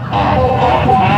Ah.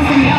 This is amazing.